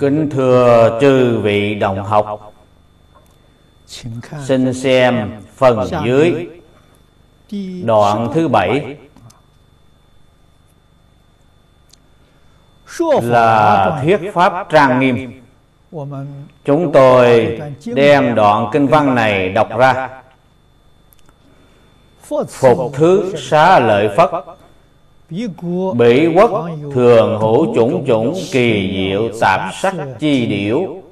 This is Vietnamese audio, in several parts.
Kính thưa chư vị đồng học. Xin xem phần dưới. Đoạn thứ bảy. Là thuyết pháp trang nghiêm. Chúng tôi đem đoạn kinh văn này đọc ra. Phục thứ xá lợi phật. Bỉ quốc thường hữu chủng chủng kỳ diệu tạp sắc chi điểu.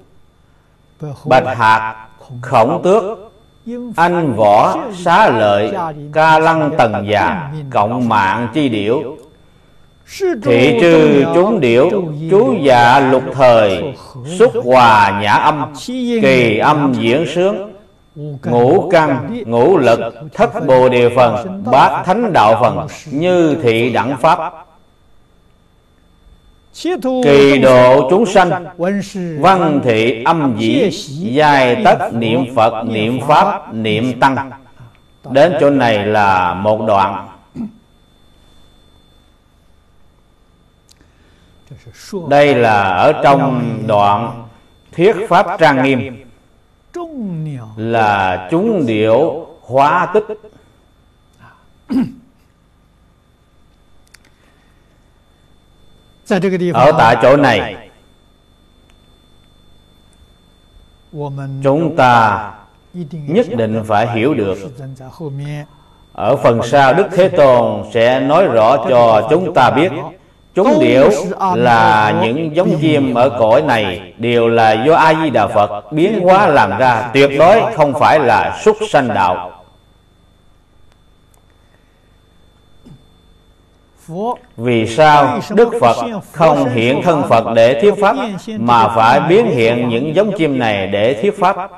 Bạch hạt khổng tước Anh võ xá lợi ca lăng tần già Cộng mạng chi điểu. Thị trừ chúng điểu Chú dạ lục thời Xúc hòa nhã âm Kỳ âm diễn sướng ngũ căn ngũ lực thất bồ đề phần bát thánh đạo phần như thị đẳng pháp. Kỳ độ chúng sanh văn thị âm dĩ dài tất niệm phật niệm pháp niệm tăng. Đến chỗ này là một đoạn. Đây là ở trong đoạn thuyết pháp trang nghiêm là chúng điểu hóa tích ở tại chỗ này chúng ta nhất định phải hiểu được. ở phần sau đức thế tôn sẽ nói rõ cho chúng ta biết chúng điểu là những giống chim ở cõi này đều là do a di đà phật biến hóa làm ra tuyệt đối không phải là xuất sanh đạo. Vì sao đức phật không hiện thân phật để thuyết pháp mà phải biến hiện những giống chim này để thuyết pháp?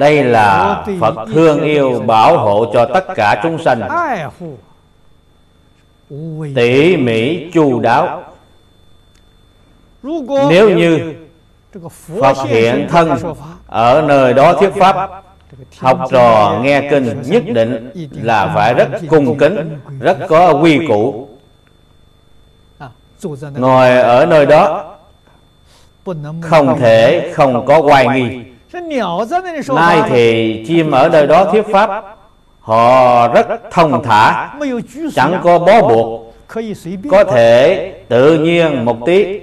đây là phật thương yêu bảo hộ cho tất cả chúng sanh. Tỉ mỉ chu đáo. Nếu như phật hiện thân ở nơi đó thuyết pháp học trò nghe kinh nhất định là phải rất cung kính rất có quy củ. ngồi ở nơi đó không thể không có hoài nghi. Nay thì chim ở nơi đó thuyết pháp Họ rất thông thả. Chẳng có bó buộc Có thể tự nhiên một tí.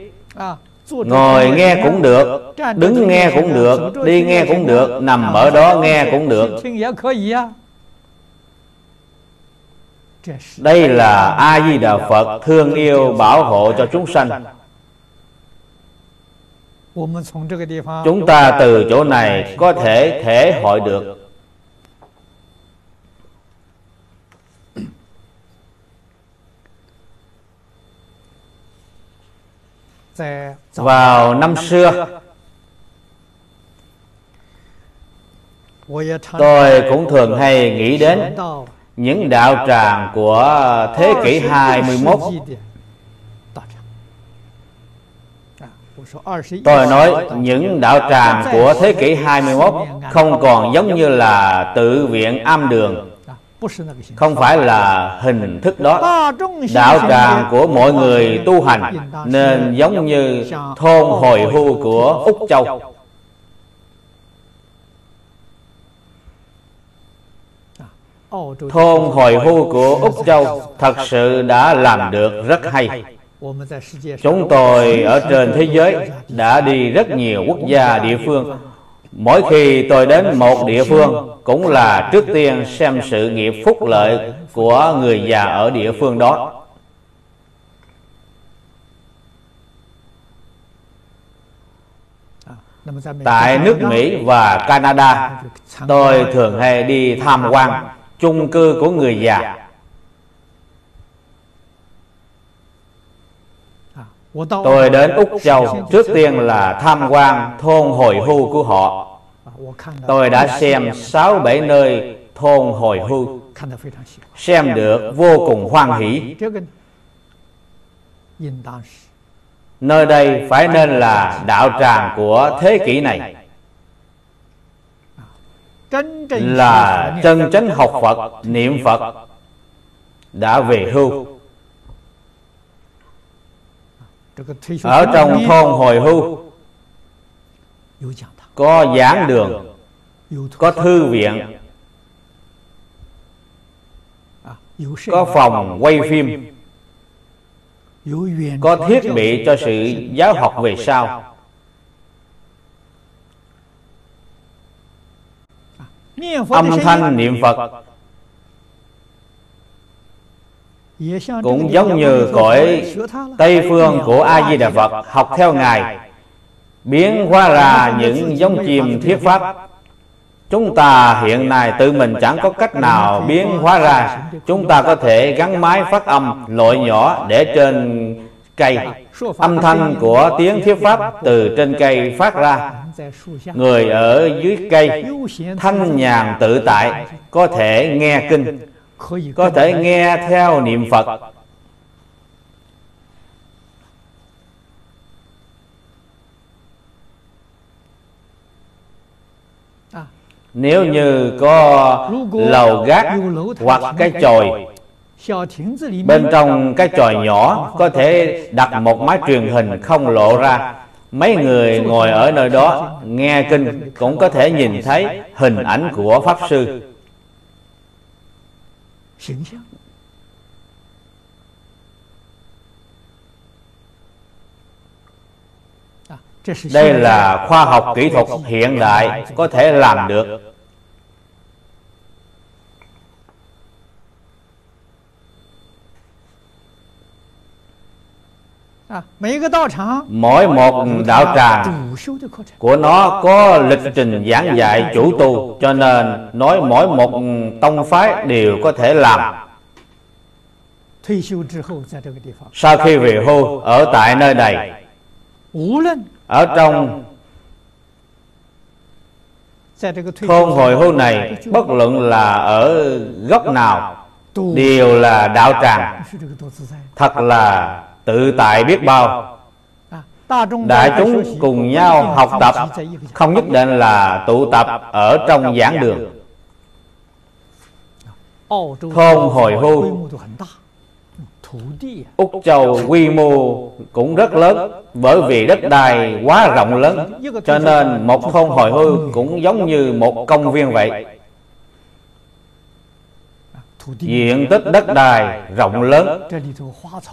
Ngồi nghe cũng được Đứng nghe cũng được Đi nghe cũng được Nằm ở đó nghe cũng được. Đây là A-di-đà Phật thương yêu bảo hộ cho chúng sanh chúng ta từ chỗ này có thể thể hội được. Vào năm xưa, tôi cũng thường hay nghĩ đến những đạo tràng của thế kỷ 21 Tôi nói những đạo tràng của thế kỷ 21 không còn giống như là tự viện am đường không phải là hình thức đó đạo tràng của mọi người tu hành nên giống như thôn hồi hưu của úc châu thôn hồi hưu của úc châu thật sự đã làm được rất hay Chúng tôi ở trên thế giới đã đi rất nhiều quốc gia địa phương. Mỗi khi tôi đến một địa phương Cũng là trước tiên xem sự nghiệp phúc lợi của người già ở địa phương đó. Tại nước Mỹ và Canada Tôi thường hay đi tham quan chung cư của người già Tôi đến Úc Châu trước tiên là tham quan thôn hồi hưu của họ Tôi đã xem 6-7 nơi thôn hồi hưu Xem được vô cùng hoan hỷ Nơi đây phải nên là đạo tràng của thế kỷ này Là chân chánh học Phật, niệm Phật Đã về hưu ở trong thôn hồi hưu có giảng đường có thư viện có phòng quay phim có thiết bị cho sự giáo học về sau. âm thanh niệm phật cũng giống như cõi tây phương của a di đà phật học theo ngài biến hóa ra những giống chim thiết pháp. Chúng ta hiện nay tự mình chẳng có cách nào biến hóa ra. Chúng ta có thể gắn máy phát âm loại nhỏ để trên cây. Âm thanh của tiếng thuyết pháp từ trên cây phát ra. Người ở dưới cây thanh nhàn tự tại có thể nghe kinh có thể nghe theo niệm phật. Nếu như có lầu gác hoặc cái chòi bên trong cái chòi nhỏ có thể đặt một máy truyền hình không lộ ra. mấy người ngồi ở nơi đó nghe kinh cũng có thể nhìn thấy hình ảnh của pháp sư đây là khoa học kỹ thuật hiện đại có thể làm được mỗi một đạo tràng của nó có lịch trình giảng dạy chủ tu cho nên nói mỗi một tông phái đều có thể làm. sau khi về hưu ở tại nơi này. Ở trong thôn hồi hưu này bất luận là ở góc nào đều là đạo tràng. thật là tự tại biết bao. Đại chúng cùng nhau học tập không nhất định là tụ tập ở trong giảng đường. thôn hồi hưu. Úc Châu quy mô cũng rất lớn Bởi vì đất đai quá rộng lớn Cho nên một thôn hồi hưu cũng giống như một công viên vậy Diện tích đất đai rộng lớn.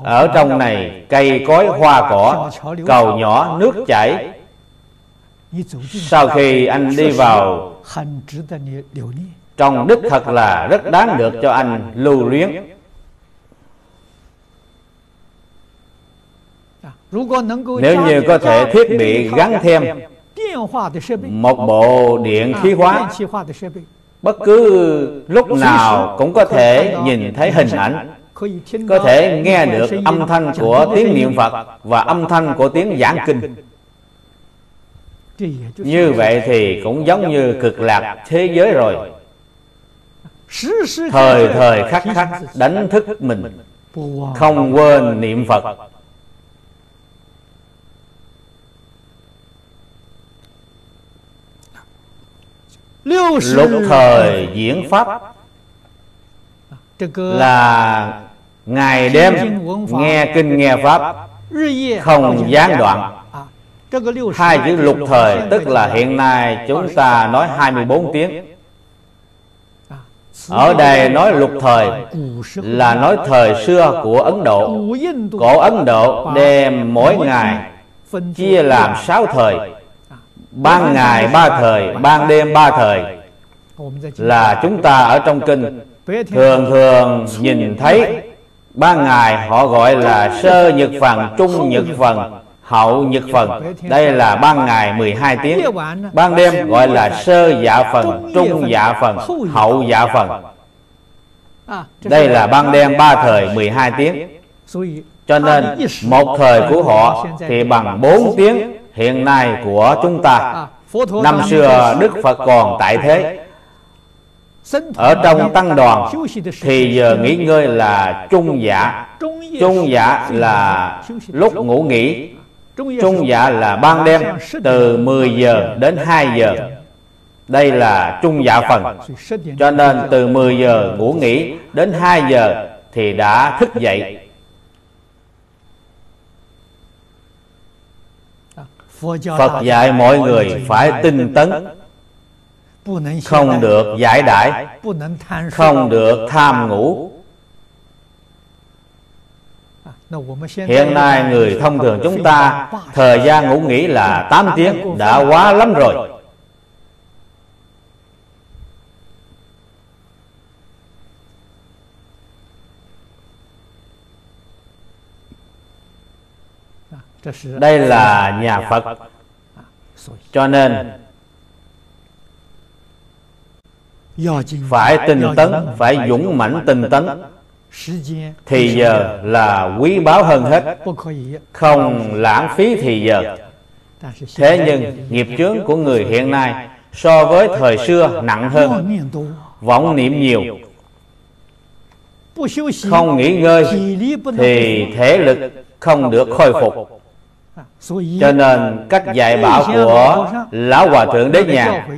Ở trong này cây cối hoa cỏ Cầu nhỏ nước chảy. Sau khi anh đi vào Trong đích thật là rất đáng được cho anh lưu luyến. Nếu như có thể thiết bị gắn thêm một bộ điện khí hóa bất cứ lúc nào cũng có thể nhìn thấy hình ảnh, có thể nghe được âm thanh của tiếng niệm phật và âm thanh của tiếng giảng kinh. Như vậy thì cũng giống như cực lạc thế giới rồi. Thời thời khắc khắc đánh thức mình, không quên niệm phật. Lục thời diễn pháp là ngày đêm nghe kinh nghe pháp không gián đoạn. hai chữ lục thời tức là hiện nay chúng ta nói 24 tiếng. ở đây nói lục thời là nói thời xưa của Ấn Độ. Cổ Ấn Độ đem mỗi ngày chia làm sáu thời ban ngày ba thời ban đêm ba thời. là chúng ta ở trong kinh. thường thường nhìn thấy ban ngày họ gọi là sơ nhật phần trung nhật phần hậu nhật phần. đây là ban ngày 12 tiếng. ban đêm gọi là sơ dạ phần trung dạ phần hậu dạ phần. đây là ban đêm ba thời 12 tiếng. cho nên một thời của họ thì bằng 4 tiếng hiện nay của chúng ta. À, năm xưa đức phật còn tại thế. ở trong tăng đoàn thì giờ nghỉ ngơi là trung dạ trung dạ là lúc ngủ nghỉ. trung dạ là ban đêm từ 10 giờ đến 2 giờ. đây là trung dạ phần. cho nên từ 10 giờ ngủ nghỉ đến 2 giờ thì đã thức dậy Phật dạy mọi người phải tinh tấn. Không được giải đãi Không được tham ngủ. Hiện nay người thông thường chúng ta Thời gian ngủ nghỉ là 8 tiếng Đã quá lắm rồi Đây là nhà Phật. Cho nên Phải tinh tấn Phải dũng mãnh tinh tấn. thì giờ là quý báu hơn hết. Không lãng phí thì giờ. Thế nhưng nghiệp chướng của người hiện nay So với thời xưa nặng hơn. Vọng niệm nhiều. Không nghỉ ngơi. Thì thể lực không được khôi phục Cho nên cách dạy bảo của Lão Hòa Thượng Đế Nhà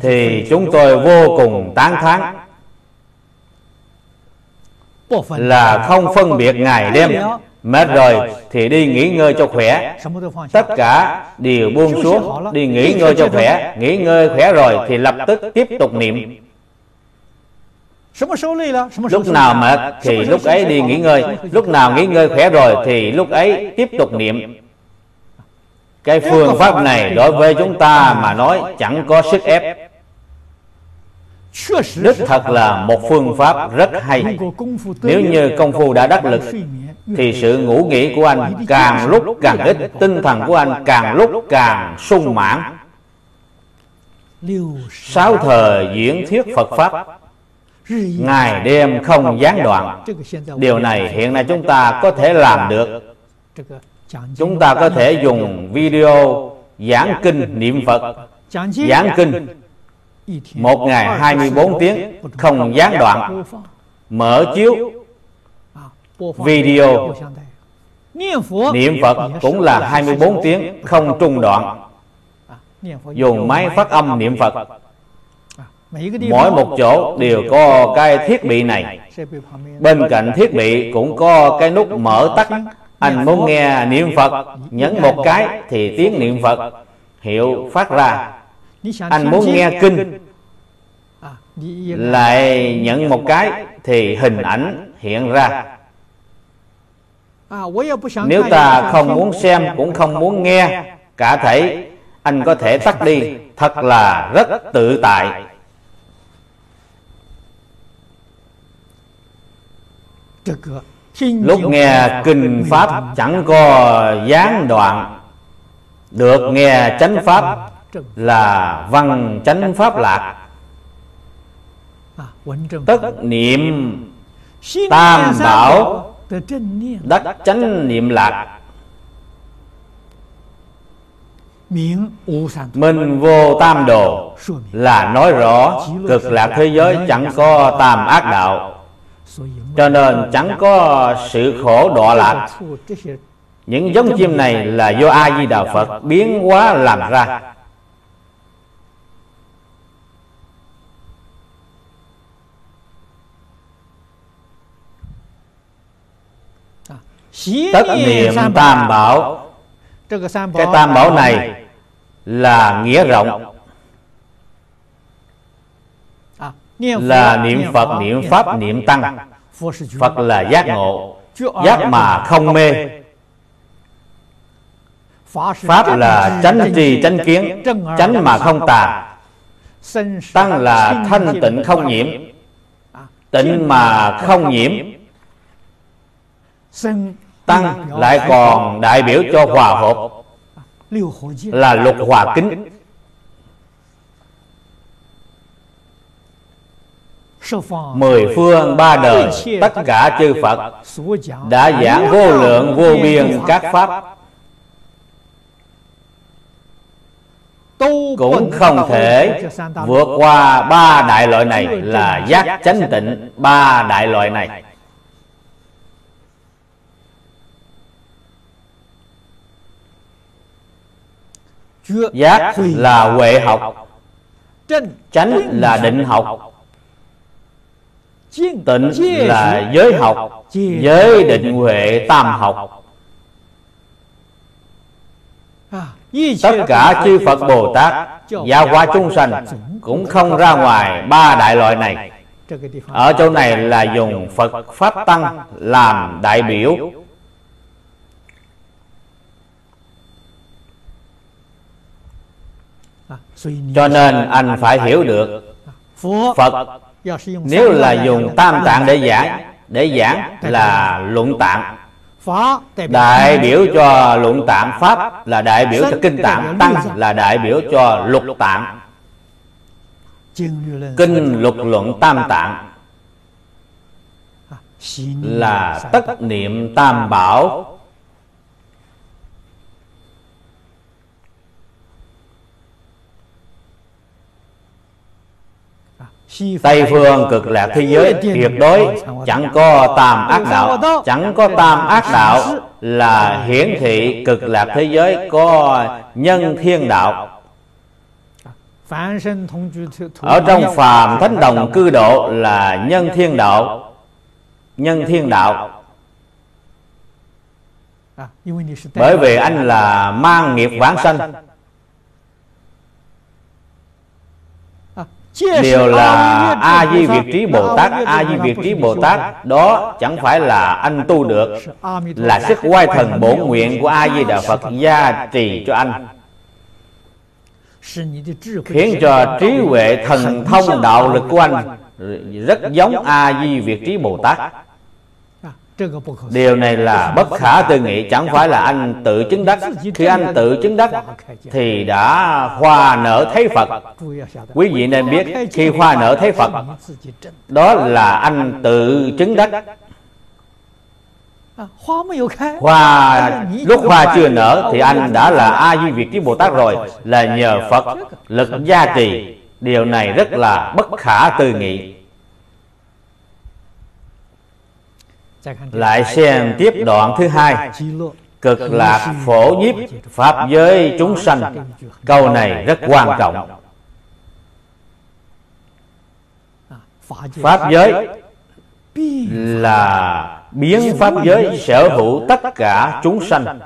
Thì chúng tôi vô cùng tán thán. là không phân biệt ngày đêm. mệt rồi thì đi nghỉ ngơi cho khỏe. tất cả đều buông xuống. đi nghỉ ngơi cho khỏe. nghỉ ngơi khỏe rồi thì lập tức tiếp tục niệm lúc nào mệt thì lúc ấy đi nghỉ ngơi. lúc nào nghỉ ngơi khỏe rồi thì lúc ấy tiếp tục niệm. cái phương pháp này đối với chúng ta mà nói chẳng có sức ép. Đích thật là một phương pháp rất hay. Nếu như công phu đã đắc lực Thì sự ngủ nghỉ của anh càng lúc càng ít Tinh thần của anh càng lúc càng sung mãn. Sáu thời diễn thuyết Phật Pháp Ngày đêm không gián đoạn. Điều này hiện nay chúng ta có thể làm được. Chúng ta có thể dùng video giảng kinh niệm Phật, Giảng kinh. Một ngày 24 tiếng, không gián đoạn. Mở chiếu. Video. Niệm Phật cũng là 24 tiếng, không trung đoạn. Dùng máy phát âm niệm Phật. Mỗi một chỗ đều có cái thiết bị này. Bên cạnh thiết bị cũng có cái nút mở tắt. Anh muốn nghe niệm Phật Nhấn một cái thì tiếng niệm Phật Hiệu phát ra. anh muốn nghe kinh. à, lại nhận một cái thì hình ảnh hiện ra. à, nếu ta không muốn xem cũng không muốn nghe cả thể anh có thể tắt đi. thật là rất tự tại lúc nghe kinh pháp chẳng có gián đoạn. được nghe chánh pháp là văn chánh pháp lạc. Tất niệm tam bảo đắc chánh niệm lạc. Minh vô tam đồ Là nói rõ cực lạc thế giới chẳng có tam ác đạo Cho nên chẳng có sự khổ đọa lạc. Những giống chim này là do A-di-đà Phật biến hóa làm ra. Tất niệm tam bảo. Cái tam bảo này là nghĩa rộng là niệm phật niệm pháp niệm tăng. Phật là giác ngộ giác mà không mê. pháp là chánh trì chánh kiến chánh mà không tà. tăng là thanh tịnh không nhiễm. à, tịnh mà không nhiễm. tăng lại còn đại biểu cho hòa hợp. là lục hòa kính mười phương ba đời tất cả chư phật đã giảng vô lượng vô biên các pháp. cũng không thể vượt qua ba đại loại này là giác chánh tịnh ba đại loại này. Giác là huệ học chánh là định học tịnh là giới học giới định huệ tam học. Tất cả chư phật bồ tát giáo hóa chúng sanh cũng không ra ngoài ba đại loại này. ở chỗ này là dùng phật pháp tăng làm đại biểu. cho nên anh phải hiểu được phật nếu là dùng tam tạng để giảng để giảng là luận tạng. đại biểu cho luận tạng pháp là đại biểu cho kinh tạng tăng là đại biểu cho lục tạng. Kinh lục luận tam tạng là tất niệm tam bảo Tây phương cực lạc thế giới tuyệt đối chẳng có tam ác đạo Chẳng có tam ác đạo là hiển thị cực lạc thế giới có nhân thiên đạo. Ở trong phàm thánh đồng cư độ là nhân thiên đạo. Nhân thiên đạo. Bởi vì anh là mang nghiệp vãng sanh đều là a di việt trí bồ tát a di việt trí bồ tát đó chẳng phải là anh tu được là sức quay thần bổn nguyện của a di đà phật gia trì cho anh. Khiến cho trí huệ thần thông đạo lực của anh rất giống a di việt trí bồ tát Điều này là bất khả tư nghị Chẳng phải là anh tự chứng đắc. Khi anh tự chứng đắc Thì đã hoa nở thấy Phật. Quý vị nên biết Khi hoa nở thấy Phật Đó là anh tự chứng đắc. Hoa lúc hoa chưa nở Thì anh đã là A Di Việt Trí Bồ Tát rồi Là nhờ Phật lực gia trì. Điều này rất là bất khả tư nghị lại xem tiếp đoạn thứ hai. Cực lạc phổ nhiếp pháp giới chúng sanh. câu này rất quan trọng. pháp giới là biến pháp giới sở hữu tất cả chúng sanh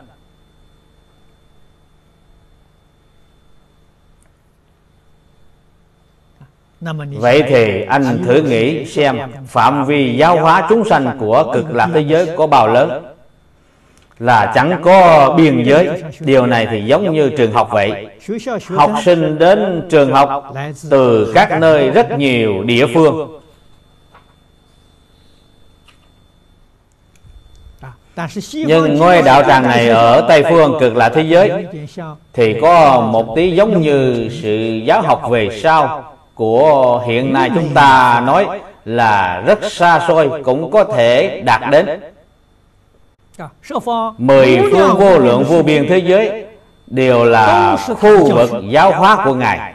Vậy thì anh thử nghĩ xem Phạm vi giáo hóa chúng sanh của cực lạc thế giới có bao lớn? Là chẳng có biên giới. Điều này thì giống như trường học vậy. Học sinh đến trường học Từ các nơi rất nhiều địa phương. Nhưng ngôi đạo tràng này ở Tây Phương cực lạc thế giới Thì có một tí giống như sự giáo học về sau của hiện nay chúng ta nói là rất xa xôi, cũng có thể đạt đến. Mười phương vô lượng vô biên thế giới đều là khu vực giáo hóa của ngài.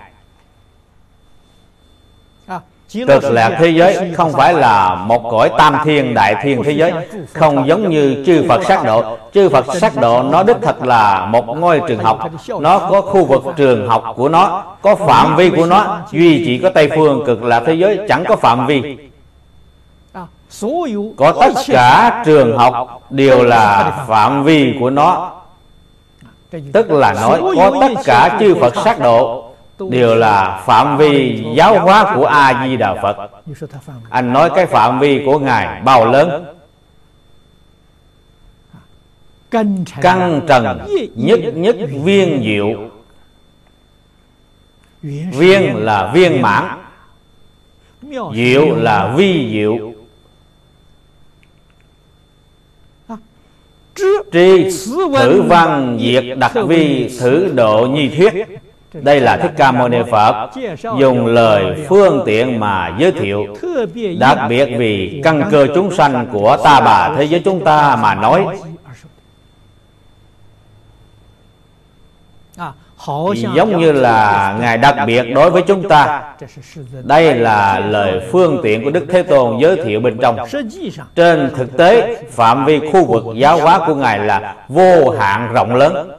Cực lạc thế giới không phải là một cõi tam thiên đại thiên thế giới. Không giống như chư Phật sát độ. Chư Phật sát độ nó đích thật là một ngôi trường học. Nó có khu vực trường học của nó Có phạm vi của nó Duy chỉ có Tây Phương cực lạc thế giới chẳng có phạm vi. Có tất cả trường học đều là phạm vi của nó. Tức là nói có tất cả chư Phật sát độ đều là phạm vi giáo hóa của a di đà phật. anh nói cái phạm vi của ngài bao lớn? căn trần nhất nhất viên diệu. viên là viên mãn. Diệu là vi diệu. tri thử văn diệt đặc vi thử độ nhi thuyết đây là Thích Ca Mâu Ni Phật, dùng lời phương tiện mà giới thiệu, Đặc biệt vì căn cơ chúng sanh của ta bà thế giới chúng ta mà nói. Giống như là Ngài đặc biệt đối với chúng ta. Đây là lời phương tiện của Đức Thế Tôn giới thiệu bên trong. Trên thực tế, phạm vi khu vực giáo hóa của Ngài là vô hạn rộng lớn.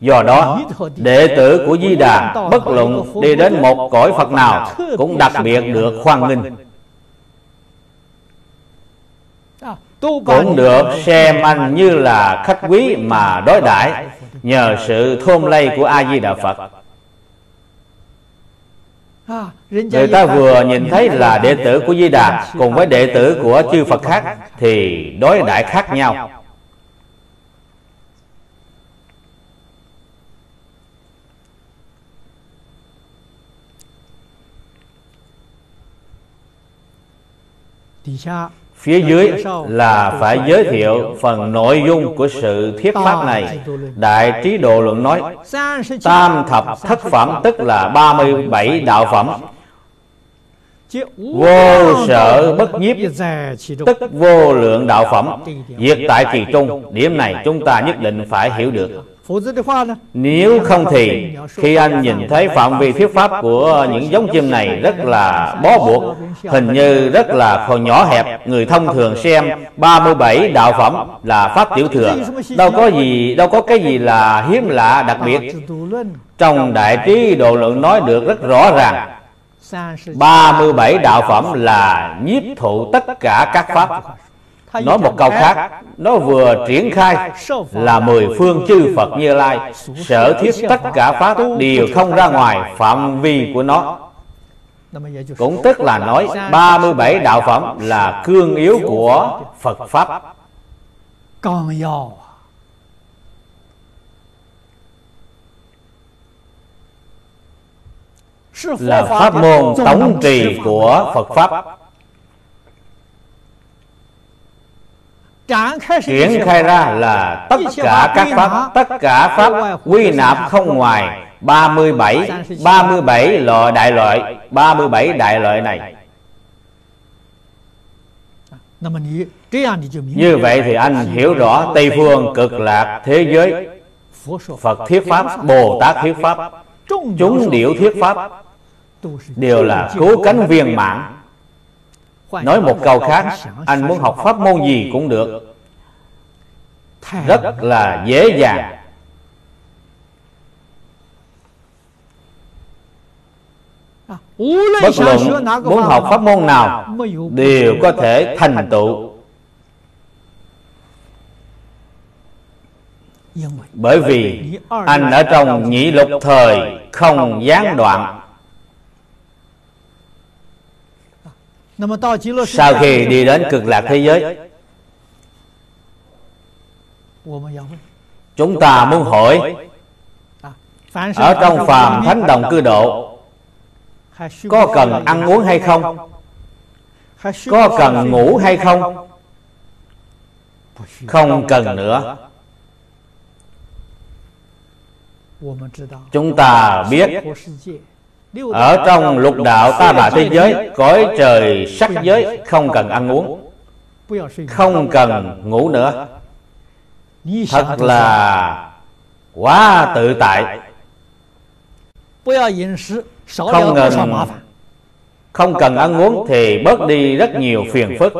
Do đó, đệ tử của Di Đà bất luận đi đến một cõi Phật nào cũng đặc biệt được khoan nghênh. Cũng được xem anh như là khách quý mà đối đãi nhờ sự thôn lây của a di đà phật người ta vừa nhìn thấy là đệ tử của di đà cùng với đệ tử của chư phật khác thì đối đãi khác nhau Phía dưới là phải giới thiệu phần nội dung của sự thuyết pháp này. Đại trí độ luận nói Tam thập thất phẩm tức là 37 đạo phẩm. Vô sở bất nhiếp Tức vô lượng đạo phẩm. Diệt tại kỳ trung. Điểm này chúng ta nhất định phải hiểu được nếu không thì khi anh nhìn thấy phạm vi thuyết pháp của những giống chim này rất là bó buộc Hình như rất là còn nhỏ hẹp Người thông thường xem 37 đạo phẩm là pháp tiểu thừa. Đâu có gì đâu có cái gì là hiếm lạ đặc biệt. Trong đại trí độ lượng nói được rất rõ ràng 37 đạo phẩm là nhiếp thụ tất cả các pháp Nói một câu khác Nó vừa triển khai Là mười phương chư Phật Như Lai Sở thiết tất cả Pháp Đều không ra ngoài phạm vi của nó. Cũng tức là nói 37 đạo phẩm là cương yếu của Phật Pháp. Là pháp môn tổng trì của Phật Pháp triển khai ra là tất cả các pháp tất cả pháp quy nạp không ngoài 37 37 loại đại loại 37 đại loại này. Như vậy thì anh hiểu rõ Tây phương cực lạc thế giới. Phật thuyết pháp Bồ Tát thuyết pháp Chúng điệu thuyết pháp Đều là cứu cánh viên mãn Nói một câu khác Anh muốn học pháp môn gì cũng được. Rất là dễ dàng. Bất luận muốn học pháp môn nào Đều có thể thành tựu. Bởi vì anh ở trong nhị lục thời không gián đoạn Sau khi đi đến cực lạc thế giới Chúng ta muốn hỏi Ở trong phàm thánh đồng cư độ Có cần ăn uống hay không? Có cần ngủ hay không? Không cần nữa. Chúng ta biết ở trong lục đạo ta bà thế giới Cõi trời sắc giới Không cần ăn uống Không cần ngủ nữa. Thật là Quá tự tại. Không cần Không cần ăn uống Thì bớt đi rất nhiều phiền phức.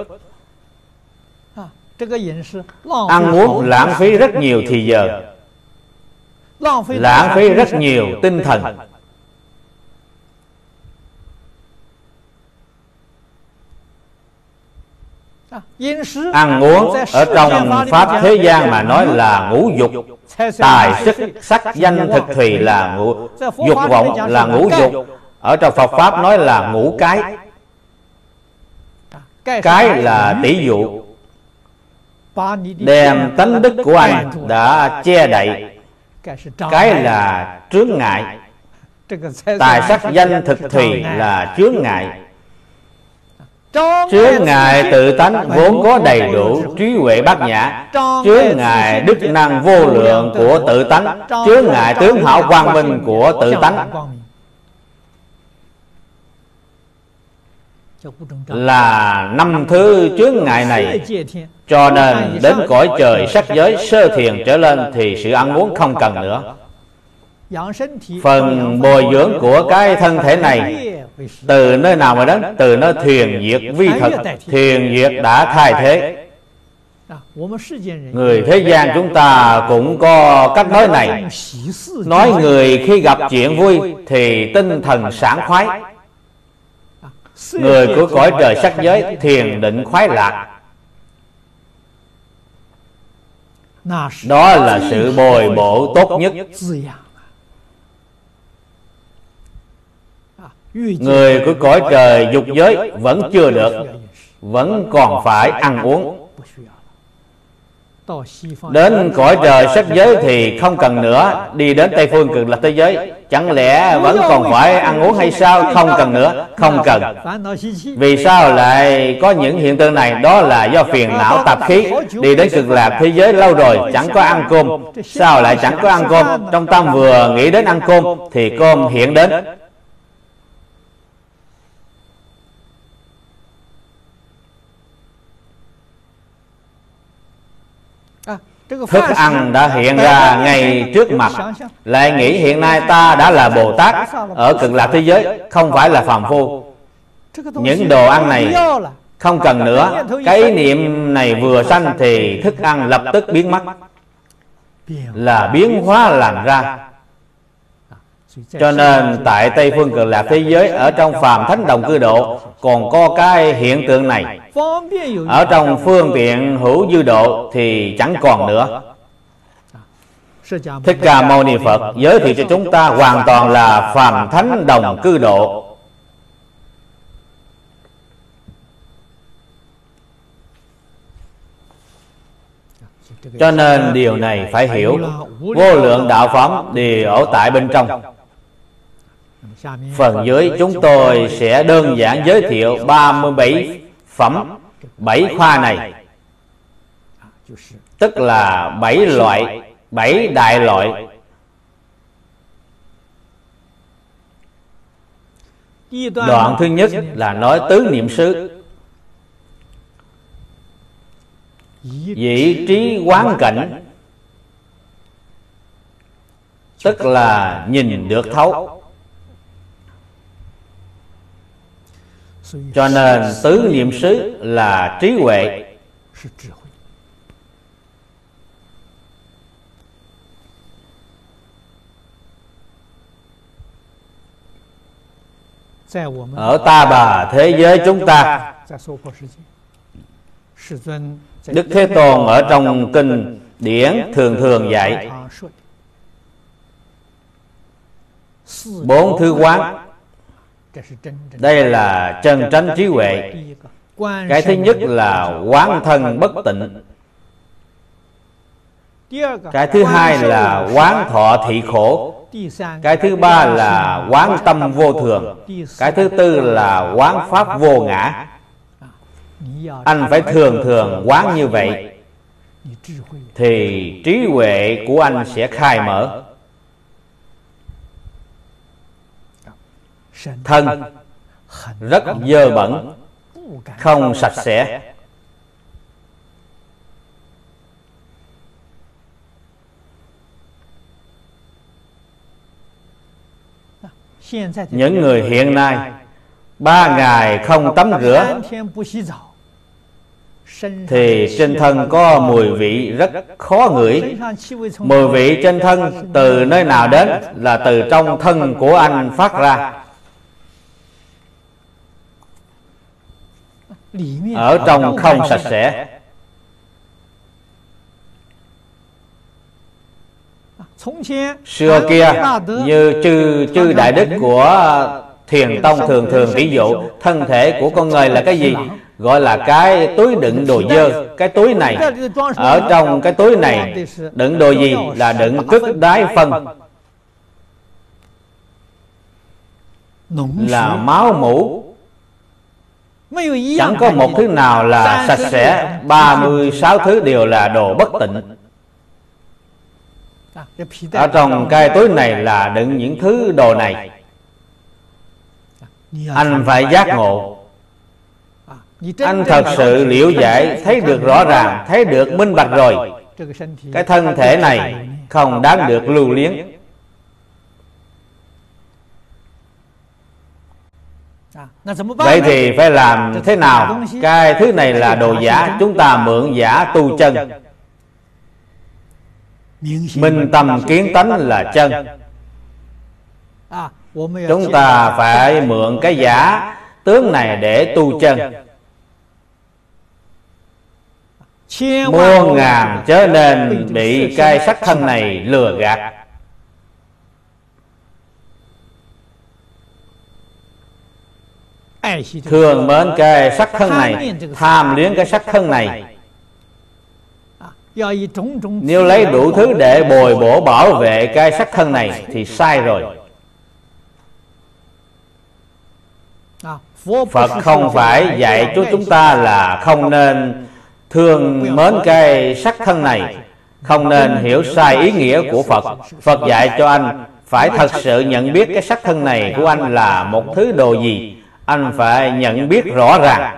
Ăn uống lãng phí rất nhiều thì giờ. Lãng phí rất nhiều tinh thần ăn uống ở trong pháp thế gian mà nói là ngũ dục. Tài sức sắc danh thực thùy là ngũ dục vọng là ngũ dục. Ở trong Phật pháp nói là ngũ cái. Cái là tỷ dụ. Đem tánh đức của anh đã che đậy. cái là chướng ngại. Tài sắc danh thực thùy là chướng ngại Chướng ngài tự tánh vốn có đầy đủ trí huệ bát nhã. Chướng ngài đức năng vô lượng của tự tánh. Chướng ngài tướng hảo quang minh của tự tánh. Là năm thứ chướng ngại này. Cho nên đến cõi trời sắc giới sơ thiền trở lên Thì sự ăn uống không cần nữa. Phần bồi dưỡng của cái thân thể này Từ nơi nào mà đến? Từ nơi thiền diệt vi thực Thiền diệt đã thay thế. Người thế gian chúng ta cũng có cách nói này. Nói người khi gặp chuyện vui Thì tinh thần sảng khoái. Người của cõi trời sắc giới Thiền định khoái lạc. Đó là sự bồi bổ tốt nhất người của cõi trời dục giới vẫn chưa được vẫn còn phải ăn uống. Đến cõi trời sắc giới thì không cần nữa Đi đến Tây Phương cực lạc thế giới. Chẳng lẽ vẫn còn phải ăn uống hay sao? Không cần nữa Không cần. Vì sao lại có những hiện tượng này? Đó là do phiền não tạp khí. Đi đến cực lạc thế giới lâu rồi Chẳng có ăn cơm. Sao lại chẳng có ăn cơm? Trong tâm vừa nghĩ đến ăn cơm Thì cơm hiện đến Thức ăn đã hiện ra ngay trước mặt. Lại nghĩ hiện nay ta đã là Bồ Tát Ở cực lạc thế giới. Không phải là phàm phu. Những đồ ăn này không cần nữa. Cái niệm này vừa sanh Thì thức ăn lập tức biến mất. Là biến hóa làm ra cho nên tại Tây Phương Cực Lạc thế giới Ở trong phàm thánh đồng cư độ Còn có cái hiện tượng này. Ở trong phương tiện hữu dư độ Thì chẳng còn nữa. Thích Ca Mâu Ni Phật giới thiệu cho chúng ta hoàn toàn là phàm thánh đồng cư độ. Cho nên điều này phải hiểu. Vô lượng đạo phẩm đều ở tại bên trong Phần dưới chúng tôi sẽ đơn giản giới thiệu 37 phẩm 7 khoa này. Tức là 7 loại 7 đại loại. Đoạn thứ nhất là nói tứ niệm xứ. Dĩ trí quán cảnh. Tức là nhìn được thấu cho nên tứ niệm xứ là trí huệ. Ở ta bà thế giới chúng ta. Đức thế tôn ở trong kinh điển thường thường dạy. Bốn thứ quán đây là chân tránh trí huệ. Cái thứ nhất là quán thân bất tịnh. Cái thứ hai là quán thọ thị khổ. Cái thứ ba là quán tâm vô thường. Cái thứ tư là quán pháp vô ngã. Anh phải thường thường quán như vậy, thì trí huệ của anh sẽ khai mở. Thân rất dơ bẩn không sạch sẽ. những người hiện nay ba ngày không tắm rửa thì trên thân có mùi vị rất khó ngửi. mùi vị trên thân từ nơi nào đến là từ trong thân của anh phát ra ở trong không sạch sẽ xưa kia như chư chư đại đức của thiền tông thường thường ví dụ thân thể của con người là cái gì gọi là cái túi đựng đồ dơ cái túi này ở trong cái túi này đựng đồ gì là đựng cứt đái phân là máu mũ Chẳng có một thứ nào là sạch sẽ. 36 thứ đều là đồ bất tịnh. Ở trong cái túi này là đựng những thứ đồ này. Anh phải giác ngộ. Anh thật sự liễu giải Thấy được rõ ràng Thấy được minh bạch rồi. Cái thân thể này không đáng được lưu liếng Vậy thì phải làm thế nào Cái thứ này là đồ giả Chúng ta mượn giả tu chân Minh tâm kiến tánh là chân Chúng ta phải mượn cái giả tướng này để tu chân muôn ngàn chớ nên bị cái sắc thân này lừa gạt thường mến cái sắc thân này tham luyến cái sắc thân này. nếu lấy đủ thứ để bồi bổ bảo vệ cái sắc thân này thì sai rồi. Phật không phải dạy cho chúng ta là không nên thương mến cái sắc thân này. Không nên hiểu sai ý nghĩa của Phật. Phật dạy cho anh phải thật sự nhận biết cái sắc thân này của anh là một thứ đồ gì Anh phải nhận biết rõ ràng.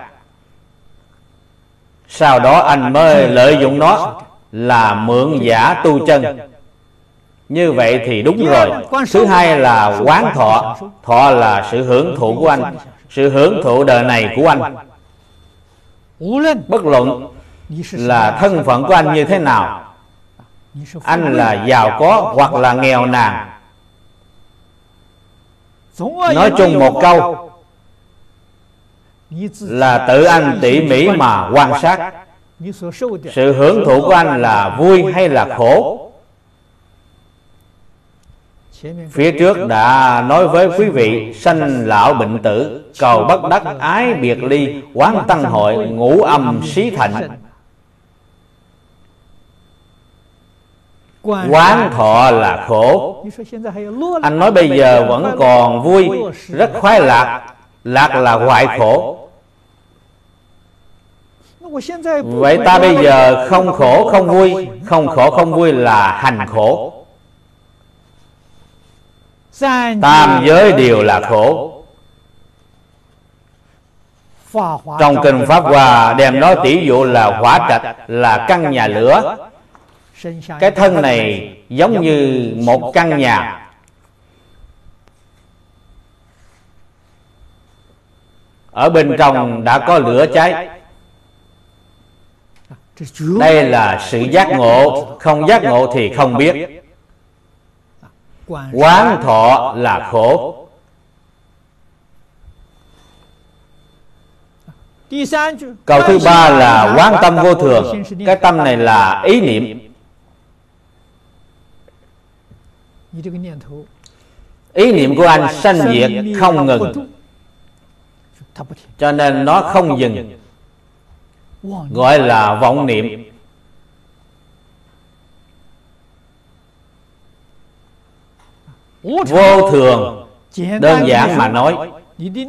Sau đó anh mới lợi dụng nó là mượn giả tu chân. như vậy thì đúng rồi. thứ hai là quán thọ. thọ là sự hưởng thụ của anh. sự hưởng thụ đời này của anh. bất luận là thân phận của anh như thế nào. anh là giàu có hoặc là nghèo nàn. nói chung một câu là tự anh tỉ mỉ mà quan sát. sự hưởng thụ của anh là vui hay là khổ? Phía trước đã nói với quý vị Sanh lão bệnh tử Cầu bất đắc ái biệt ly Quán tăng hội ngũ âm xí thạnh. Quán thọ là khổ. Anh nói bây giờ vẫn còn vui Rất khoái lạc Lạc là hoại khổ. Vậy ta bây giờ không khổ không vui. Không khổ không vui là hành khổ. Tam giới đều là khổ. Trong kinh Pháp Hòa đem nói tỷ dụ là hỏa trạch Là căn nhà lửa. Cái thân này giống như một căn nhà Ở bên trong đã có lửa cháy. Đây là sự giác ngộ. Không giác ngộ thì không biết. Quán thọ là khổ. Câu thứ ba là quán tâm vô thường. Cái tâm này là ý niệm. Ý niệm của anh sanh diệt không ngừng cho nên nó không dừng. gọi là vọng niệm. vô thường. Đơn giản mà nói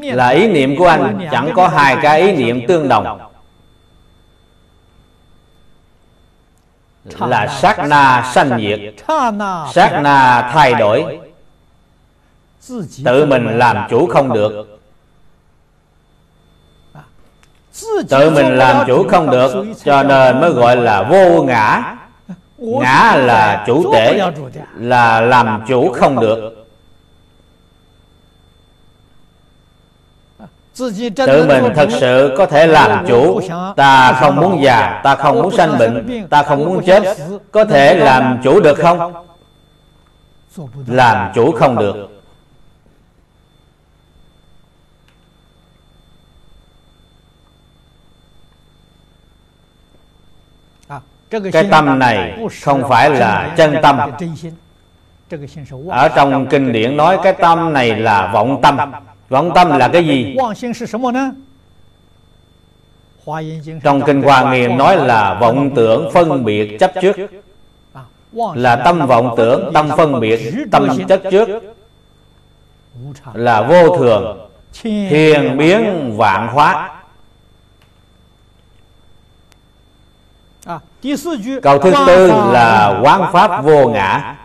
là ý niệm của anh chẳng có hai cái ý niệm tương đồng. là sát na sanh diệt. sát na thay đổi. tự mình làm chủ không được tự mình làm chủ không được cho nên mới gọi là vô ngã. ngã. Là chủ tể là làm chủ không được. tự mình thật sự có thể làm chủ. ta không muốn già ta không muốn sanh bệnh ta không muốn chết. có thể làm chủ được không? làm chủ không được cái tâm này không phải là chân tâm. ở trong kinh điển nói cái tâm này là vọng tâm. vọng tâm là cái gì? trong kinh hoa nghiêm nói là vọng tưởng phân biệt chấp trước. là tâm vọng tưởng tâm phân biệt tâm chấp trước là vô thường thiền biến vạn hóa Câu thứ tư là quán pháp vô ngã.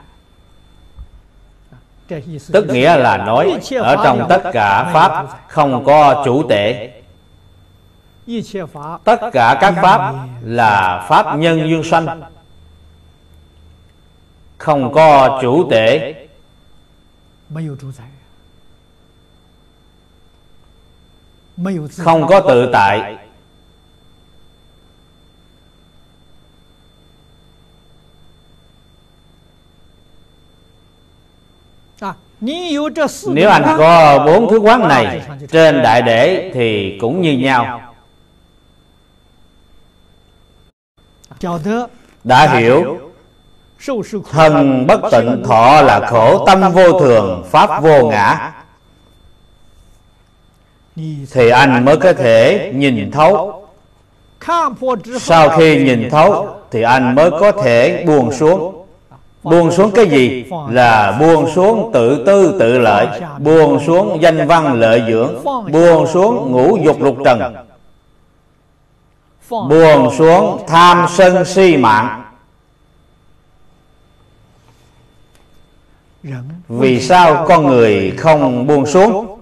Tức nghĩa là nói Ở trong tất cả Pháp không có chủ tể. Tất cả các Pháp là Pháp nhân duyên sanh. Không có chủ tể. Không có tự tại Nếu anh có bốn thứ quán này Trên đại để thì cũng như nhau. Đã hiểu thân bất tịnh thọ là khổ tâm vô thường, pháp vô ngã. Thì anh mới có thể nhìn thấu. Sau khi nhìn thấu thì anh mới có thể buông xuống buông xuống cái gì? Là buông xuống tự tư tự lợi, buông xuống danh văn lợi dưỡng, buông xuống ngũ dục lục trần. Buông xuống tham sân si mạng. Vì sao con người không buông xuống?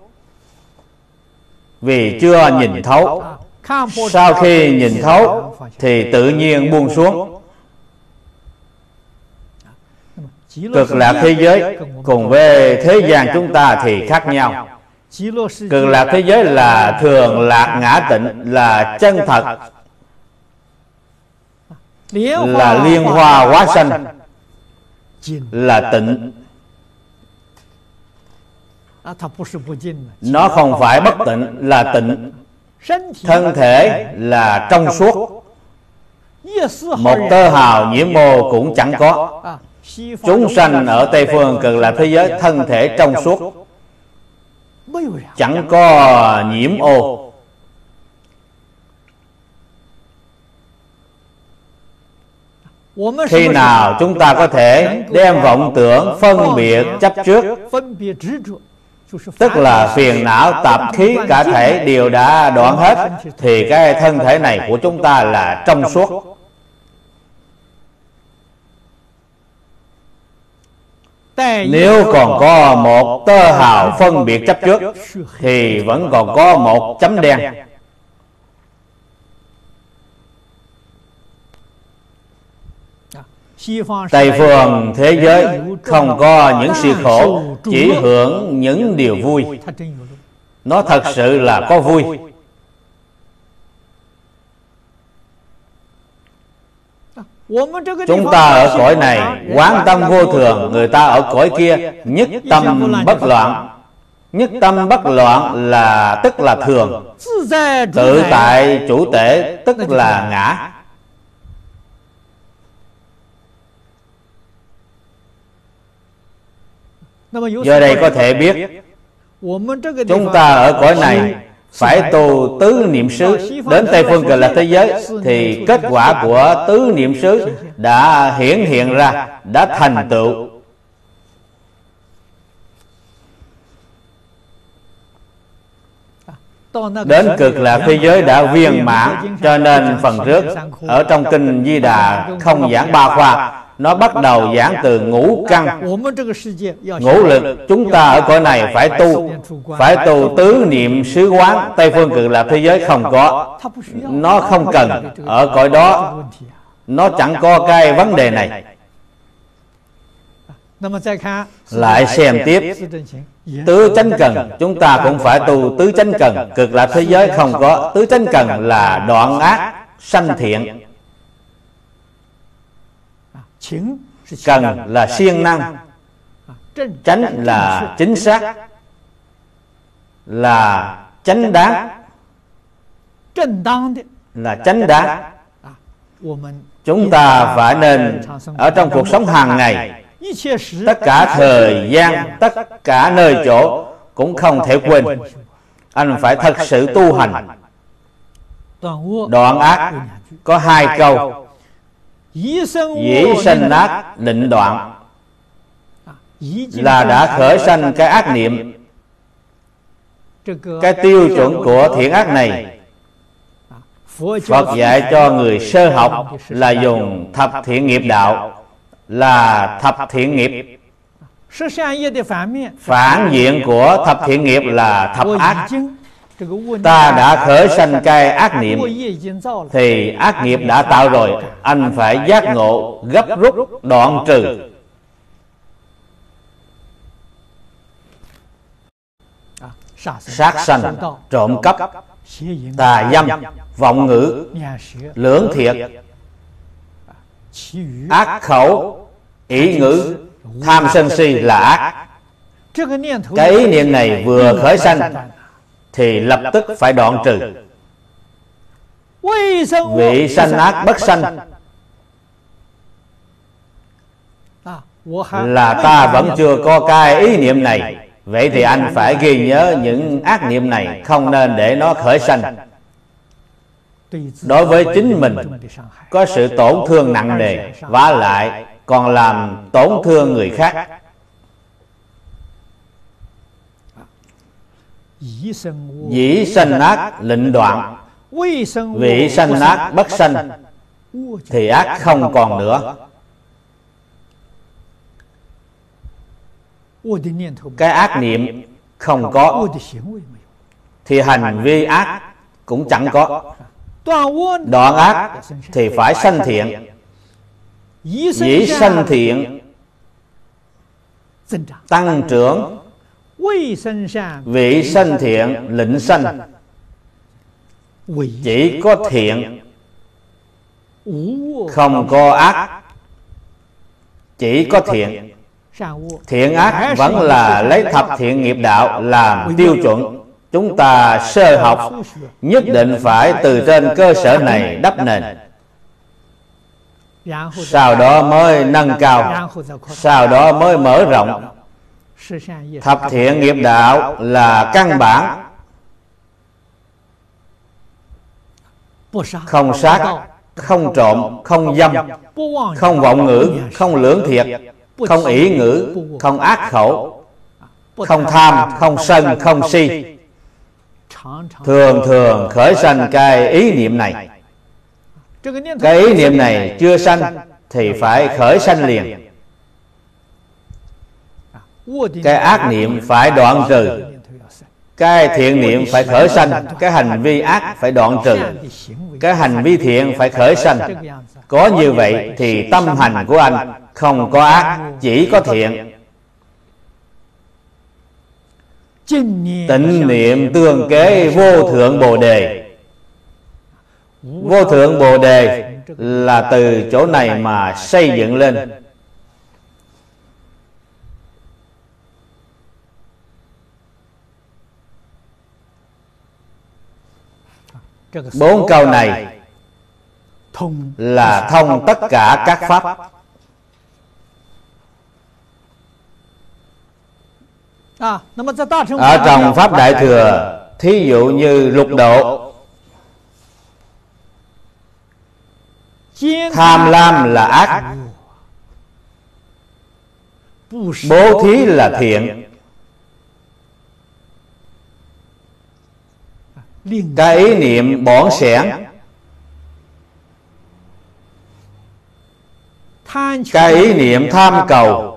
Vì chưa nhìn thấu. Sau khi nhìn thấu, thì tự nhiên buông xuống. Cực lạc thế giới cùng với thế gian chúng ta thì khác nhau. cực lạc thế giới là thường lạc ngã tịnh là chân thật. Là liên hoa hóa sanh. Là tịnh. nó không phải bất tịnh là tịnh. thân thể là trong suốt. một tơ hào nhiễm mô cũng chẳng có chúng sanh ở tây phương cực là thế giới thân thể trong suốt. Chẳng có nhiễm ô. Khi nào chúng ta có thể đem vọng tưởng phân biệt chấp trước, tức là phiền não, tạp khí, cả thể đều đã đoạn hết, thì cái thân thể này của chúng ta là trong suốt. Nếu còn có một tơ hào phân biệt chấp trước thì vẫn còn có một chấm đen. Tây phương thế giới không có những sự khổ Chỉ hưởng những điều vui. Nó thật sự là có vui Chúng ta ở cõi này quán tâm vô thường Người ta ở cõi kia nhất tâm bất loạn. Nhất tâm bất loạn là tức là thường. Tự tại chủ tể tức là ngã. Do đây có thể biết Chúng ta ở cõi này phải tu tứ niệm xứ. đến tây phương cực lạc thế giới thì kết quả của tứ niệm xứ đã hiển hiện ra đã thành tựu đến cực lạc thế giới đã viên mãn cho nên phần trước ở trong kinh di đà không giảng ba khoa nó bắt đầu giảng từ ngũ căn. ngũ lực chúng ta ở cõi này phải tu phải tu tứ niệm xứ quán. Tây phương cực lạc thế giới không có nó không cần. Ở cõi đó nó chẳng có cái vấn đề này lại xem tiếp. tứ chánh cần chúng ta cũng phải tu tứ chánh cần. cực lạc thế giới không có. tứ chánh cần là đoạn ác sanh thiện. cần là siêng năng. chánh là chính xác. là chánh đáng. là chánh đáng. chúng ta phải nên ở trong cuộc sống hàng ngày tất cả thời gian tất cả nơi chỗ cũng không thể quên. anh phải thật sự tu hành. đoạn ác có hai câu. dĩ sanh ác định đoạn. là đã khởi sanh cái ác niệm. cái tiêu chuẩn của thiện ác này. Phật dạy cho người sơ học là dùng thập thiện nghiệp đạo là thập thiện nghiệp. Phản diện của thập thiện nghiệp là thập ác. Ta đã khởi sanh cái ác niệm. thì ác nghiệp đã tạo rồi. anh phải giác ngộ gấp rút đoạn trừ. sát sanh trộm cắp tà dâm vọng ngữ lưỡng thiệt ác khẩu ý ngữ tham sân si là ác cái ý niệm này vừa khởi sanh thì lập tức phải đoạn trừ。vị sanh ác bất sanh là ta vẫn chưa có cái ý niệm này vậy thì anh phải ghi nhớ những ác niệm này không nên để nó khởi sanh đối với chính mình có sự tổn thương nặng nề vả lại còn làm tổn thương người khác. dĩ sanh ác lịnh đoạn. vị sanh ác bất sanh. thì ác không còn nữa. cái ác niệm không có. thì hành vi ác cũng chẳng có đoạn ác thì phải sanh thiện. dĩ sanh thiện tăng trưởng. vị sanh thiện lĩnh sanh. chỉ có thiện. không có ác. chỉ có thiện. thiện. Ác vẫn là lấy thập thiện nghiệp đạo làm tiêu chuẩn chúng ta sơ học, nhất định phải từ trên cơ sở này đắp nền. Sau đó mới nâng cao, sau đó mới mở rộng. Thập thiện nghiệp đạo là căn bản. Không sát, không trộm, không dâm, không vọng ngữ, không lưỡng thiệt, không ỷ ngữ, không ác khẩu, không tham, không sân, không si thường thường khởi sanh cái ý niệm này. Cái ý niệm này chưa sanh thì phải khởi sanh liền. Cái ác niệm phải đoạn trừ. Cái thiện niệm phải khởi sanh. Cái hành vi ác phải đoạn trừ. Cái hành vi thiện phải khởi sanh. Có như vậy thì tâm hành của anh không có ác chỉ có thiện tịnh niệm tương kế vô thượng bồ đề. Vô thượng bồ đề là từ chỗ này mà xây dựng lên. bốn câu này là thông tất cả các pháp ở trong pháp đại thừa thí dụ như lục độ. Tham lam là ác. bố thí là thiện. cái ý niệm bỏn sẻn. cái ý niệm tham cầu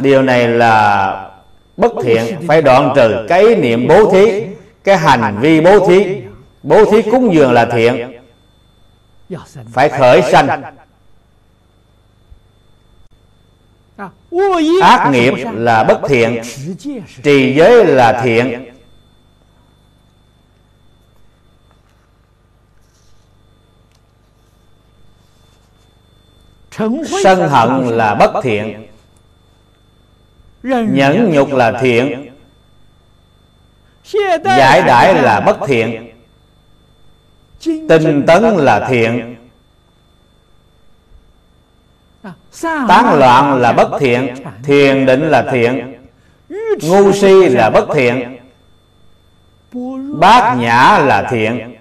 điều này là bất thiện phải đoạn trừ cái niệm bố thí cái hành vi bố thí. bố thí cúng dường là thiện. phải khởi sanh. ác nghiệp là bất thiện. trì giới là thiện. sân hận là bất thiện nhẫn nhục là thiện. giải đãi là bất thiện. Tinh tấn là thiện. tán loạn là bất thiện. thiền định là thiện. ngu si là bất thiện. bát nhã là thiện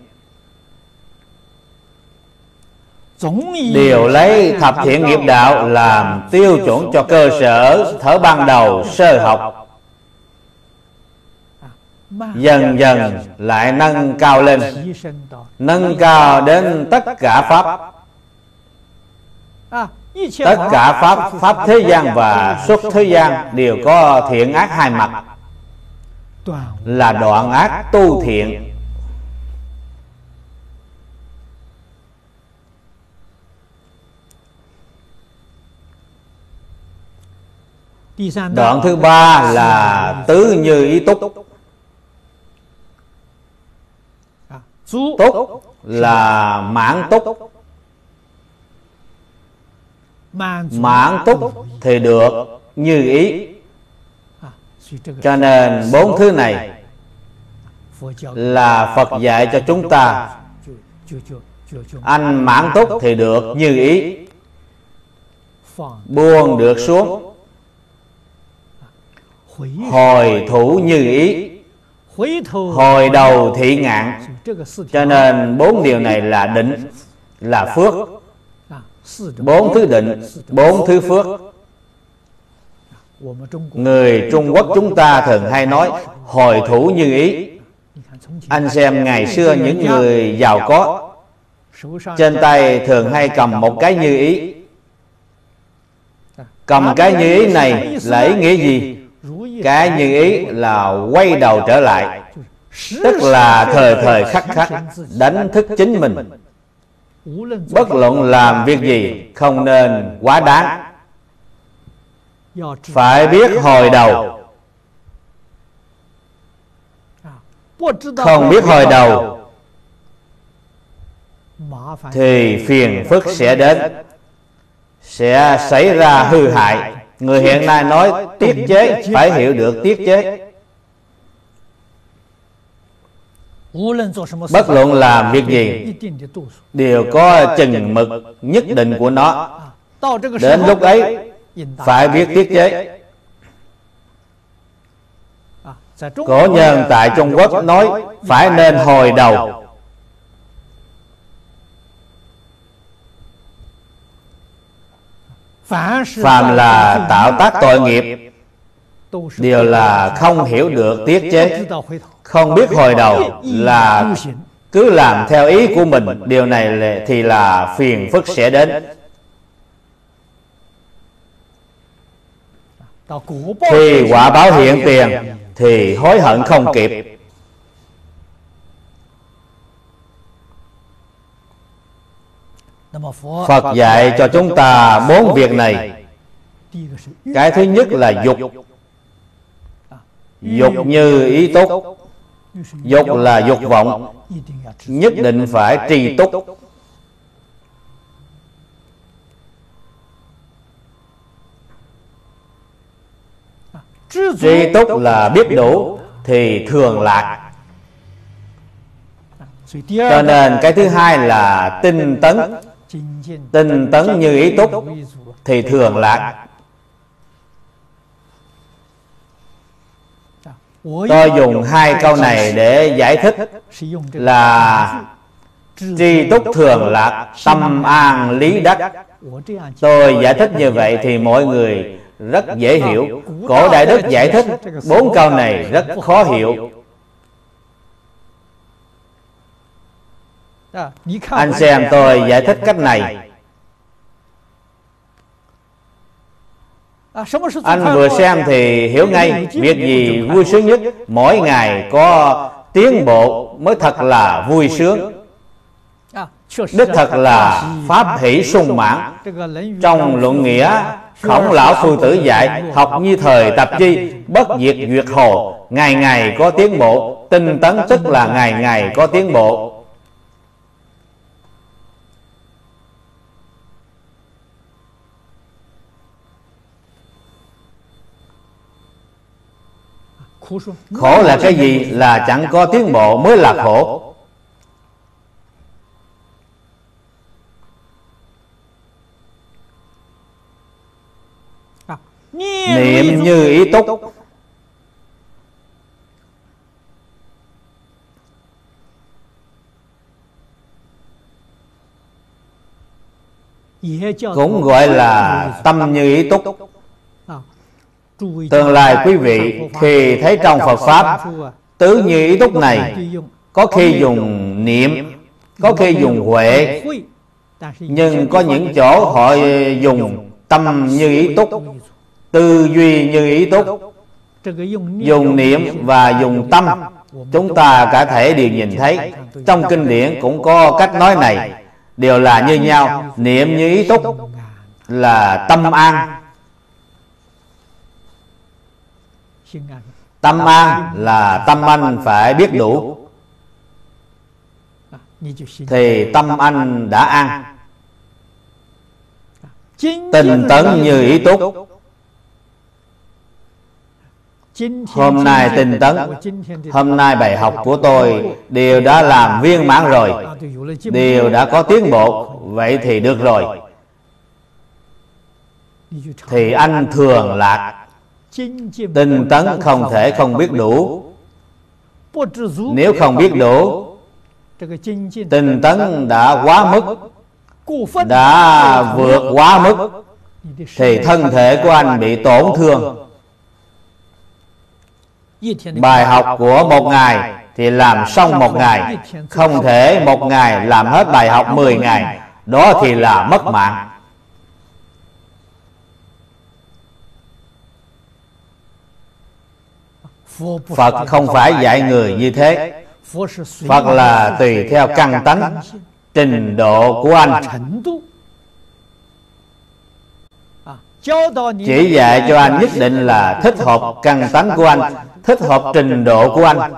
đều lấy thập thiện nghiệp đạo làm tiêu chuẩn cho cơ sở thở ban đầu sơ học. dần dần lại nâng cao lên. nâng cao đến tất cả pháp. Tất cả pháp pháp thế gian và xuất thế gian đều có thiện ác hai mặt. là đoạn ác tu thiện đoạn thứ ba là tứ như ý túc. Túc là mãn túc. Mãn túc thì được như ý. Cho nên bốn thứ này là phật dạy cho chúng ta. anh mãn túc thì được như ý. Buông được xuống hồi thủ như ý. Hồi đầu thị ngạn. Cho nên bốn điều này là định là phước. Bốn thứ định bốn thứ phước. Người trung quốc chúng ta thường hay nói hồi thủ như ý. Anh xem ngày xưa những người giàu có trên tay thường hay cầm một cái như ý. Cầm cái như ý này là ý nghĩa gì cái như ý là quay đầu trở lại. Tức là thời thời khắc khắc đánh thức chính mình. bất luận làm việc gì không nên quá đáng. phải biết hồi đầu. không biết hồi đầu thì phiền phức sẽ đến sẽ xảy ra hư hại người hiện nay nói tiết chế phải hiểu được tiết chế. Bất luận làm việc gì, đều có chừng mực nhất định của nó. Đến lúc ấy, phải biết tiết chế. Cổ nhân tại trung quốc nói phải nên hồi đầu. Phàm là tạo tác tội nghiệp. Đều là không hiểu được tiết chế. không biết hồi đầu là cứ làm theo ý của mình. Điều này thì là phiền phức sẽ đến. Khi quả báo hiện tiền thì hối hận không kịp phật. Dạy cho chúng ta bốn việc này. cái thứ nhất là dục. dục. Như ý túc. Dục là dục vọng. nhất định phải trì túc. Tri túc. Là biết đủ Thì thường lạc. Cho nên cái thứ hai là tinh tấn Tinh tấn như ý túc Thì thường lạc Tôi dùng hai câu này để giải thích Là Tri túc thường lạc Tâm an lý đắc. Tôi giải thích như vậy thì mọi người rất dễ hiểu. cổ đại đức giải thích bốn câu này rất khó hiểu anh xem tôi giải thích cách này. anh vừa xem thì hiểu ngay việc gì vui sướng nhất. mỗi ngày có tiến bộ mới thật là vui sướng. đích thật là pháp hỷ sung mãn. trong luận nghĩa khổng lão phu tử dạy học như thời tập chi bất diệt duyệt hồ. Ngày ngày có tiến bộ tinh tấn tức là ngày ngày có tiến bộ khổ là cái gì? Là chẳng có tiến bộ mới là khổ. niệm như ý túc. cũng gọi là tâm như ý túc tương lai quý vị khi thấy trong phật pháp tứ như ý túc này có khi dùng niệm có khi dùng huệ nhưng có những chỗ họ dùng tâm như ý túc tư duy như ý túc. Dùng niệm và dùng tâm. chúng ta cả thể đều nhìn thấy. trong kinh điển cũng có cách nói này. đều là như nhau. niệm như ý túc. là tâm an tâm an là tâm anh phải biết đủ. thì tâm anh đã an. tình tấn như ý túc. Hôm nay tinh tấn. Hôm nay bài học của tôi Đều đã làm viên mãn rồi. Đều đã có tiến bộ Vậy thì được rồi. thì anh thường lạc tinh tấn không thể không biết đủ. Nếu không biết đủ, tinh tấn đã quá mức, đã vượt quá mức, thì thân thể của anh bị tổn thương. Bài học của một ngày thì làm xong một ngày, không thể một ngày làm hết bài học 10 ngày, đó thì là mất mạng. Phật không phải dạy người như thế. Phật là tùy theo căn tánh Trình độ của anh. Chỉ dạy cho anh nhất định là thích hợp căn tánh của anh Thích hợp trình độ của anh.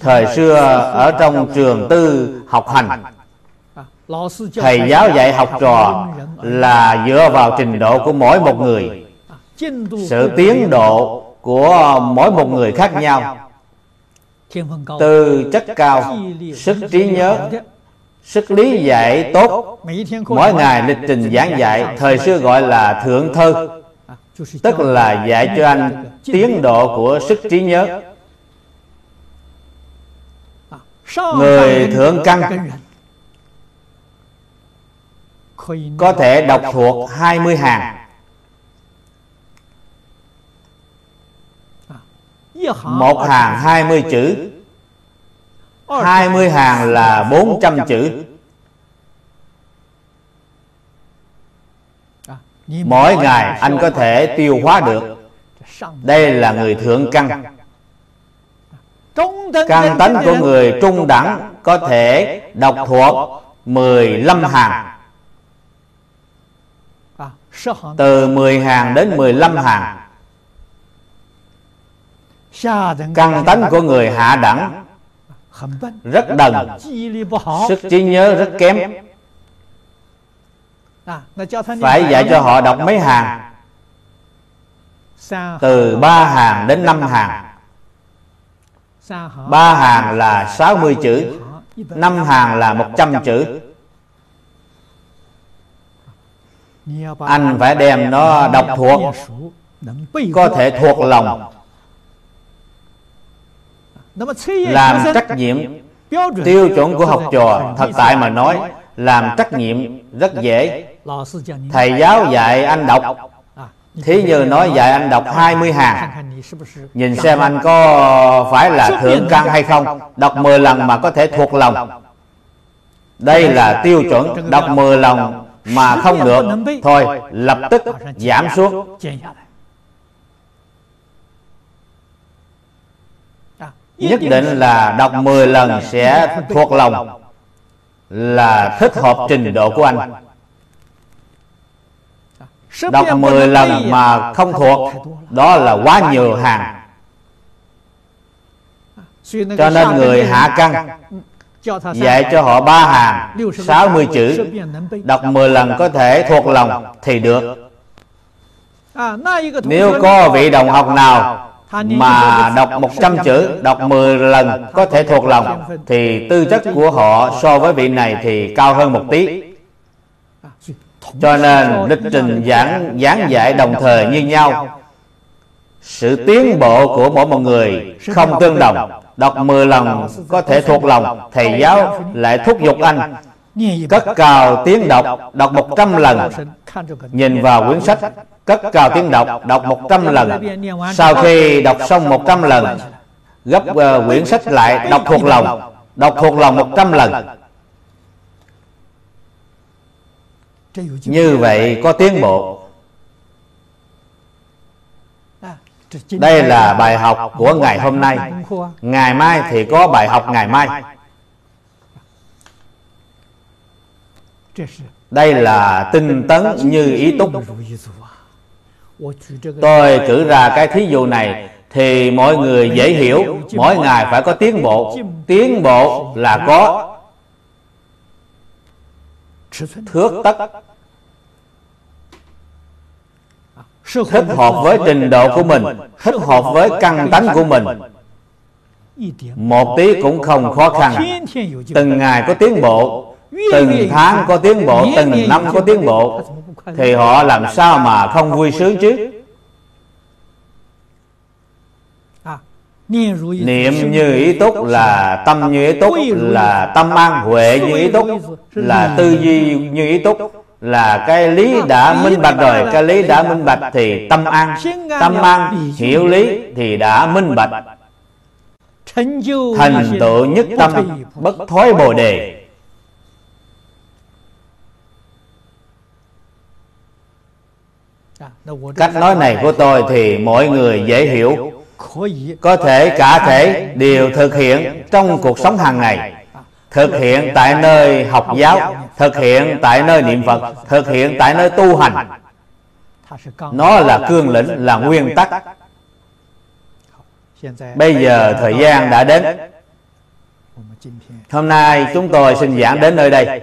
Thời xưa ở trong trường tư học hành. Thầy giáo dạy học trò là dựa vào trình độ của mỗi một người Sự tiến độ của mỗi một người khác nhau. Từ chất cao, sức trí nhớ, sức lý giải tốt. Mỗi ngày lịch trình giảng dạy Thời xưa gọi là thượng thơ Tức là dạy cho anh tiến độ của sức trí nhớ. Người thượng căn. Có thể đọc thuộc 20 hàng Một hàng 20 chữ. 20 hàng là 400 chữ. Mỗi ngày anh có thể tiêu hóa được. Đây là người thượng căn. Căn tánh của người trung đẳng Có thể đọc thuộc 15 hàng. Từ 10 hàng đến 15 hàng Căn tánh của người hạ đẳng. Rất đần. Sức trí nhớ rất kém. phải dạy cho họ đọc mấy hàng. Từ ba hàng đến năm hàng. Ba hàng là 60 chữ. Năm hàng là 100 chữ. Anh phải đem nó đọc thuộc. Có thể thuộc lòng Làm trách nhiệm Tiêu chuẩn của học trò Thật tại mà nói Làm trách nhiệm rất dễ. Thầy giáo dạy anh đọc. Thí như nói dạy anh đọc 20 hàng. Nhìn xem anh có phải là thượng căn hay không? Đọc 10 lần mà có thể thuộc lòng. Đây là tiêu chuẩn Đọc 10 lần mà không được. Thôi lập tức giảm xuống Nhất định là đọc 10 lần sẽ thuộc lòng Là thích hợp trình độ của anh. Đọc 10 lần mà không thuộc Đó là quá nhiều hàng. Cho nên người hạ căn Dạy cho họ ba hàng 60 chữ Đọc 10 lần có thể thuộc lòng Thì được. Nếu có vị đồng học nào mà đọc 100 chữ Đọc 10 lần có thể thuộc lòng Thì tư chất của họ so với vị này thì cao hơn một tí. cho nên lịch trình giảng giảng dạy đồng thời như nhau. Sự tiến bộ của mỗi một người không tương đồng. Đọc 10 lần có thể thuộc lòng. Thầy giáo lại thúc giục anh. Cất cao tiếng đọc Đọc 100 lần Nhìn vào quyển sách Cất cao tiếng đọc Đọc 100 lần. Sau khi đọc xong 100 lần Gấp uh, quyển sách lại Đọc thuộc lòng Đọc thuộc lòng 100 lần. như vậy có tiến bộ. đây là bài học của ngày hôm nay. Ngày mai thì có bài học ngày mai đây là tinh tấn như ý túc. tôi cử ra cái thí dụ này thì mọi người dễ hiểu. mỗi ngày phải có tiến bộ tiến bộ là có. thước tất. thích hợp với trình độ của mình. Thích hợp với căn tánh của mình. một tí cũng không khó khăn. từng ngày có tiến bộ từng tháng có tiến bộ từng năm có tiến bộ. Thì họ làm sao mà không vui sướng chứ? Niệm như ý túc là tâm như ý túc là tâm an huệ như ý túc là tư duy như ý túc là cái lý đã minh bạch rồi cái lý đã minh bạch thì tâm an tâm an hiểu lý thì đã minh bạch. thành tựu nhất tâm bất thối bồ đề cách nói này của tôi thì mọi người dễ hiểu. Có thể cả thể đều thực hiện trong cuộc sống hàng ngày. Thực hiện tại nơi học giáo, thực hiện tại nơi niệm phật, thực hiện tại nơi tu hành. Nó là cương lĩnh, là nguyên tắc. Bây giờ thời gian đã đến. Hôm nay chúng tôi xin giảng đến nơi đây.